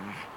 Mm.